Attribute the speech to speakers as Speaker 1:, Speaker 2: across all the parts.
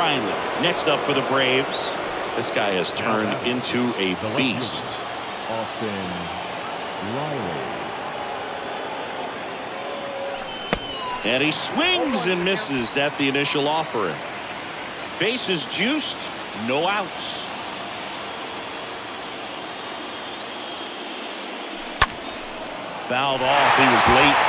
Speaker 1: Riley next up for the Braves. This guy has turned into a beast.
Speaker 2: Austin Riley.
Speaker 1: And he swings and misses at the initial offering. Bases juiced, no outs. Fouled off. He was late.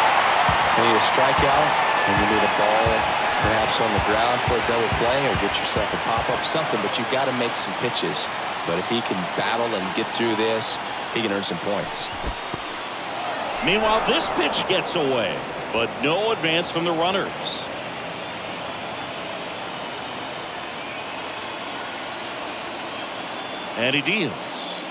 Speaker 3: You need a strikeout, and you need a ball perhaps on the ground for a double play or get yourself a pop-up, something, but you've got to make some pitches. But if he can battle and get through this, he can earn some points.
Speaker 1: Meanwhile, this pitch gets away, but no advance from the runners. And he deals.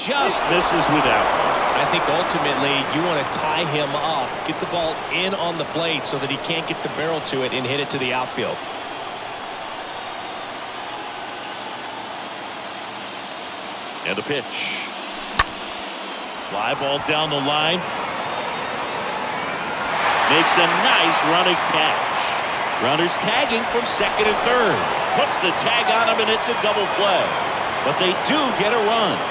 Speaker 1: Just misses without.
Speaker 4: I think ultimately you want to tie him up, get the ball in on the plate so that he can't get the barrel to it and hit it to the outfield.
Speaker 1: And a pitch. Fly ball down the line. Makes a nice running catch. Runners tagging from second and third. Puts the tag on him and it's a double play. But they do get a run.